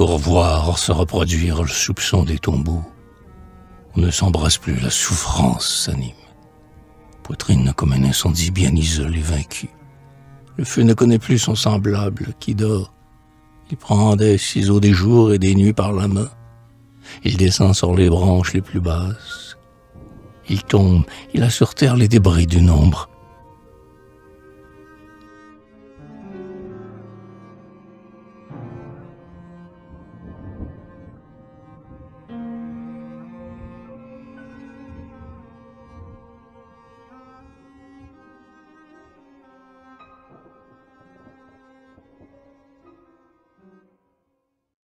pour voir se reproduire le soupçon des tombeaux. On ne s'embrasse plus, la souffrance s'anime. Poitrine comme un incendie bien isolé, vaincu. Le feu ne connaît plus son semblable qui dort. Il prend des ciseaux des jours et des nuits par la main. Il descend sur les branches les plus basses. Il tombe, il a sur terre les débris du nombre.